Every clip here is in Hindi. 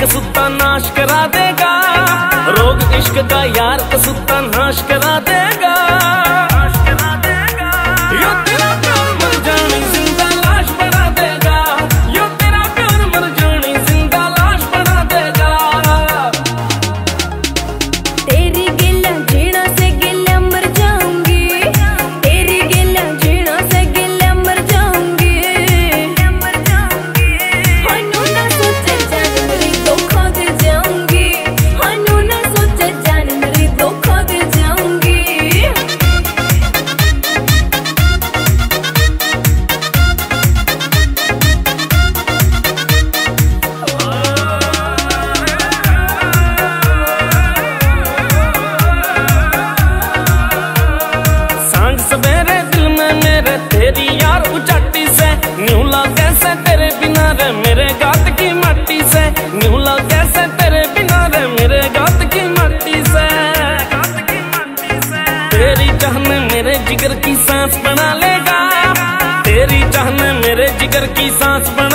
कसुत्ता नाश करा देगा। रोग इश्क का यार कसुत्ता नाश करा देगा। जिगर की सांस बना लेगा। तेरी चाहने मेरे जिगर की सांस बना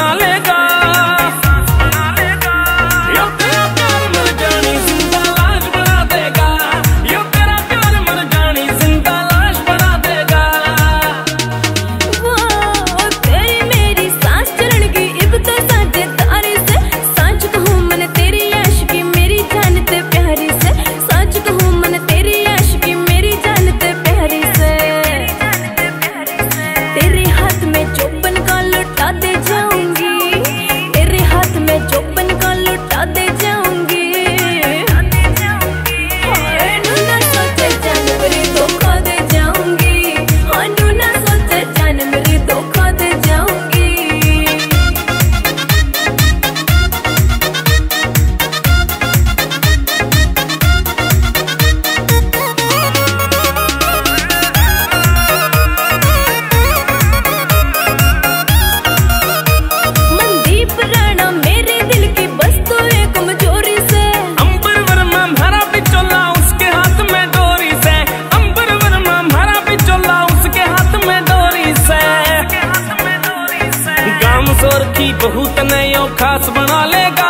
बहुत नयो खास बना लेगा।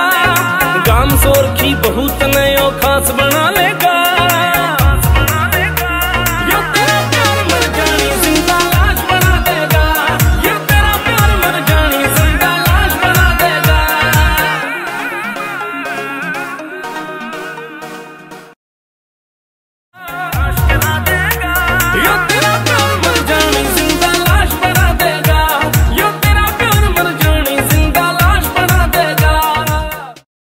गाम सोरखी बहुत नयो खास बना लेगा।